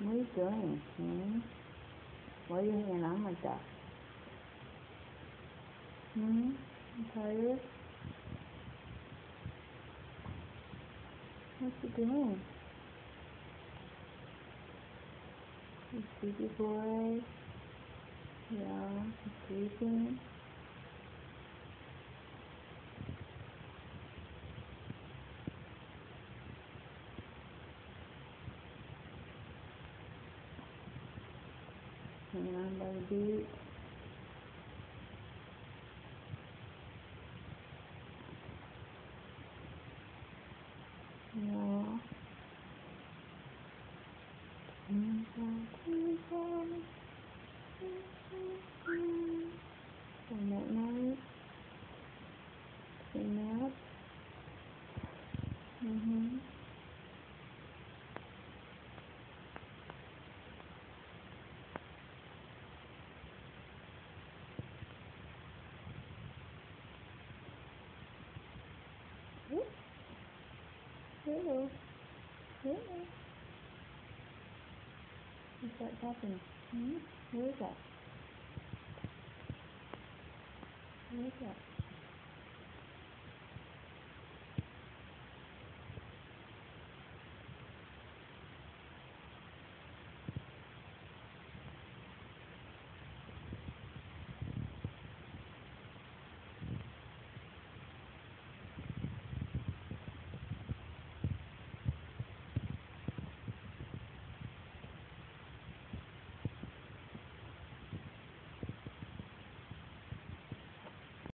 What are you doing? Hmm? Why are you hanging on like that? Hmm? You tired? What you doing? You sleepy boy? Yeah, you sleeping? Hanging on by the beach? Yeah. Twinkle, twinkle, and at night, see that? Hello. Hello. What's that happening? Hmm? Where is that? Where is that?